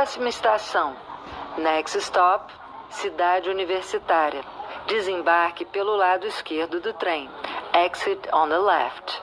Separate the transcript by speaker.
Speaker 1: Próxima estação. Next stop, Cidade Universitária. Desembarque pelo lado esquerdo do trem. Exit on the left.